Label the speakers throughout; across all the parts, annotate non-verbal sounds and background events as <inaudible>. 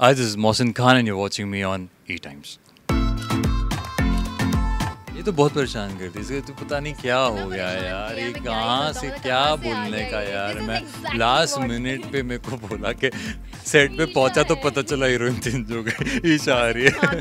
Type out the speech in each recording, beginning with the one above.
Speaker 1: Hi, this is Mohsin Khan, and you're watching me on E Times. ये तो बहुत परेशान करती है इसका तो पता नहीं क्या हो गया यार ये कहाँ से क्या बोलने का यार मैं लास्ट मिनट पे मेरे को <laughs> बोला कि सेट पे पहुँचा तो पता चला हीरोइन चेंज हो गई ईशा आ रही है।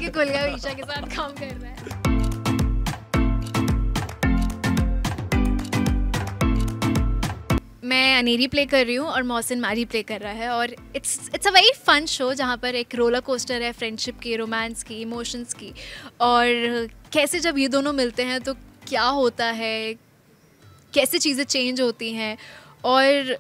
Speaker 2: मैं अनेरी प्ले कर रही हूँ और मोहसिन मारी प्ले कर रहा है और it's it's a very fun show जहाँ पर एक रोलर कोस्टर है फ्रेंडशिप की रोमांस की इमोशंस की और कैसे जब ये दोनों मिलते हैं तो क्या होता है, कैसे चीज़ें चेंज होती हैं और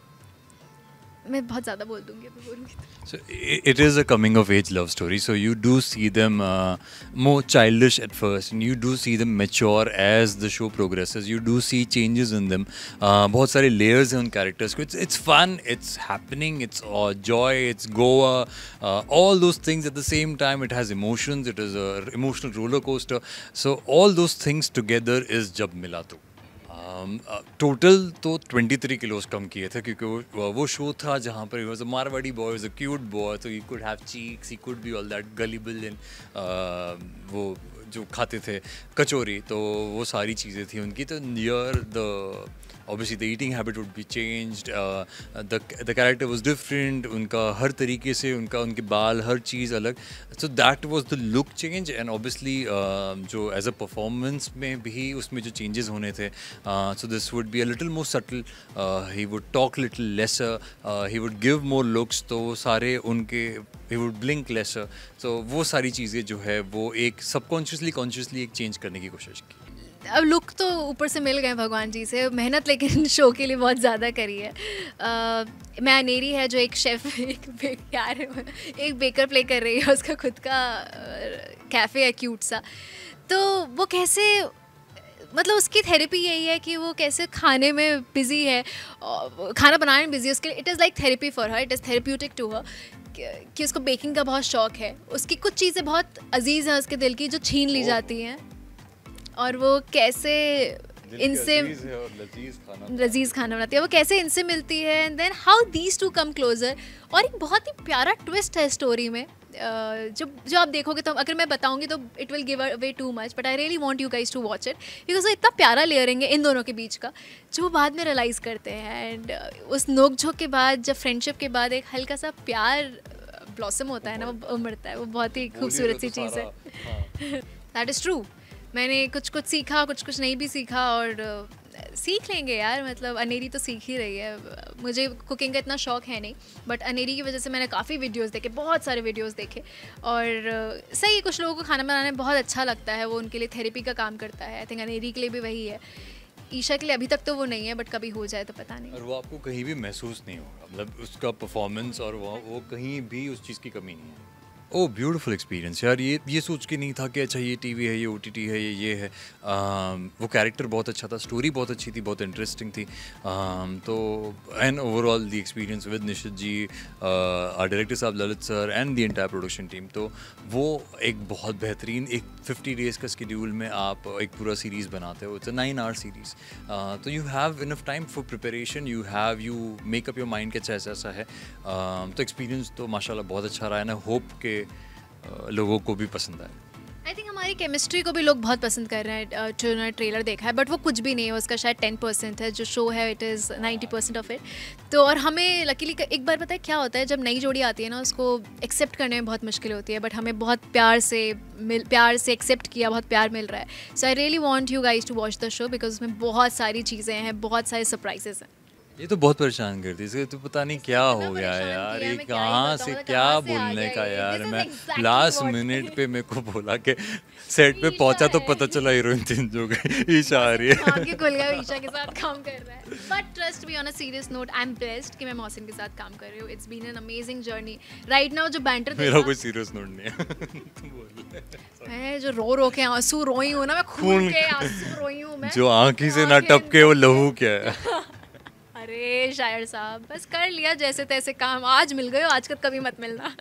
Speaker 2: मैं बहुत ज़्यादा बोल दूँगी, अभी बोलूँगी तो।
Speaker 1: So i- it is a coming of age love story. So you do see them uh, more childish at first, and you do see them mature as the show progresses. You do see changes in them. Uh, बहुत सारे layers हैं उन characters को. It's it's fun. It's happening. It's uh, joy. It's Goa. Uh, all those things at the same time. It has emotions. It is a emotional roller coaster. So all those things together is जब मिला तो. Total तो 23 kilos कम किए थे क्योंकि वो वो show था जहाँ पर was a Marwari boy was a cute boy तो you could have cheeks he could be all that gullible in वो जो खाते थे कचौरी तो वो सारी चीज़ें थी उनकी तो near the eating habit would be changed uh, the the character was different उनका हर तरीके से उनका उनके बाल हर चीज़ अलग that was the look change and obviously uh, जो as a performance में भी उसमें जो changes होने थे uh, would be a little more subtle uh, he would talk little lesser uh, he would give more looks तो सारे उनके he would blink lesser. So वो सारी चीज़ें जो है वो एक सबकॉन्शियसली consciously एक चेंज करने की कोशिश की।
Speaker 2: अब लुक तो ऊपर से मिल गए भगवान जी से। मेहनत लेकिन <laughs> शो के लिए बहुत ज़्यादा करी है। आ, मैं अनेरी है जो एक शेफ़ <laughs> एक बे- यार एक बेकर प्ले कर रही है उसका खुद का कैफ़े है क्यूट सा। तो वो कैसे मतलब उसकी थेरेपी यही है कि वो कैसे खाने में बिज़ी है खाना बनाने में बिज़ी है उसके लिए it is like therapy for her it is therapeutic to her कि उसको बेकिंग का बहुत शौक है। उसकी कुछ चीज़ें बहुत अज़ीज़ हैं उसके दिल की जो छीन ली जाती हैं। और वो कैसे इनसे लजीज खाना बनाती है। वो कैसे इनसे मिलती है and then how these to come closer और एक बहुत ही प्यारा ट्विस्ट है स्टोरी में। जो जो आप देखोगे तो अगर मैं बताऊँगी तो it will give away too much but I really want you guys to watch it because वो इतना प्यारा लेयरिंग है इन दोनों के बीच का जो वो बाद में रियलाइज़ करते हैं एंड उस नोक झोंक के बाद जब फ्रेंडशिप के बाद एक हल्का सा प्यार ब्लॉसम होता है ना वो उमड़ता है वो बहुत ही खूबसूरत सी चीज़ है। दैट इज़ ट्रू मैंने कुछ कुछ सीखा कुछ कुछ नहीं भी सीखा और सीख लेंगे यार मतलब अनेरी तो सीख ही रही है। मुझे कुकिंग का इतना शौक है नहीं बट अनेरी की वजह से मैंने काफ़ी वीडियोस देखे, बहुत सारे वीडियोस देखे। और सही है, कुछ लोगों को खाना बनाने बहुत अच्छा लगता है, वो उनके लिए थेरेपी का काम करता है। आई थिंक अनेरी के लिए भी वही है। ईशा के लिए अभी तक तो वो नहीं है बट कभी हो जाए तो पता नहीं।
Speaker 1: और वो आपको कहीं भी महसूस नहीं होगा। मतलब उसका परफॉर्मेंस और वो वो कहीं भी उस चीज़ की कमी नहीं है। ओ ब्यूटीफुल एक्सपीरियंस यार ये ये सोच के नहीं था कि अच्छा ये टीवी है ये ओटीटी है ये ये है। Um, वो कैरेक्टर बहुत अच्छा था स्टोरी बहुत अच्छी थी बहुत इंटरेस्टिंग थी। Um, तो and overall the experience with Nishit ji director साहब Lalit sir and the entire production team तो वो एक बहुत बेहतरीन एक 50 डेज़ का स्कड्यूल में आप एक पूरा सीरीज़ बनाते हो। It's a nine hour series तो you have enough time for preparation you have you make up your mind के अच्छा ऐसा है। Um, तो एक्सपीरियंस तो माशाल्लाह बहुत अच्छा रहा है ना होप के लोगों को भी पसंद आए।
Speaker 2: आई थिंक हमारी केमिस्ट्री को भी लोग बहुत पसंद कर रहे हैं जो उन्होंने ट्रेलर देखा है बट वो कुछ भी नहीं है, उसका शायद टेन परसेंट है, जो शो है it is ninety percent of it तो और हमें लकीली एक बार पता है क्या होता है, जब नई जोड़ी आती है ना, उसको एक्सेप्ट करने में बहुत मुश्किल होती है बट हमें बहुत प्यार से मिल, प्यार से एक्सेप्ट किया, बहुत प्यार मिल रहा है। So I really want you guys to watch the show because उसमें बहुत सारी चीज़ें हैं, बहुत सारे सरप्राइजेस हैं।
Speaker 1: ये तो बहुत परेशान करती है तो पता नहीं क्या हो गया यार ये
Speaker 2: ही
Speaker 1: कहाँ से क्या बोलने का यार मैं लास्ट मिनट पे मेरे को बोला कि सेट पे पहुँचा तो पता चला हीरोइन चेंज हो गई ईशा आ रही है। <laughs>
Speaker 2: खुल गया ईशा के साथ काम कर रहा है। But trust me on a serious note I am blessed कि मैं मोहसिन के साथ काम कर रही हूँ। It's been an amazing journey right now जो बैंटर
Speaker 1: मेरा कोई सीरियस नोट नहीं है। <laughs>
Speaker 2: मैं जो रो रो के आँसू रोई हूँ ना मैं खून
Speaker 1: खून
Speaker 2: के आँसू रोई हूँ मैं।
Speaker 1: जो आंखी से ना टपके वो लहू क्या है? <laughs>
Speaker 2: अरे शायर साहब बस कर लिया जैसे तैसे काम। आज मिल गए आज कल कभी मत मिलना।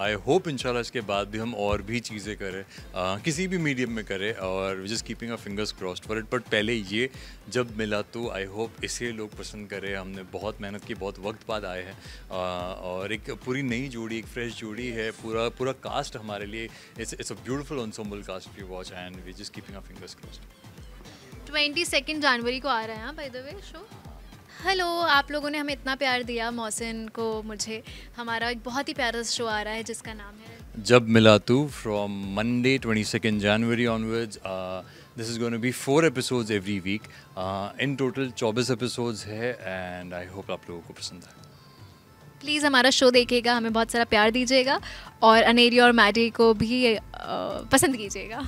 Speaker 1: आई होप इंशाल्लाह इसके बाद भी हम और भी चीज़ें करें uh, किसी भी मीडियम में करें और just keeping a fingers crossed for it but पहले ये जब मिला तो आई होप इसे लोग पसंद करें। हमने बहुत मेहनत की बहुत वक्त बाद आए हैं। uh, और एक पूरी नई जोड़ी एक फ्रेश जोड़ी है। पूरा पूरा कास्ट हमारे लिए it's it's a beautiful ensemble cast we watch and we just keeping a fingers crossed
Speaker 2: twenty second जनवरी को आ रहा है by the way show hello आप लोगों ने हमें इतना प्यार दिया मोहसिन को मुझे। हमारा एक बहुत ही प्यारा शो आ रहा है जिसका नाम है
Speaker 1: जब मिला तू from Monday twenty second January onwards this is gonna be four episodes every week in total चौबीस एपिसोड्स है एंड आई होप आप लोगों को पसंद आए।
Speaker 2: प्लीज़ हमारा शो देखिएगा हमें बहुत सारा प्यार दीजिएगा और अनेरी और मैडी को भी uh, पसंद कीजिएगा।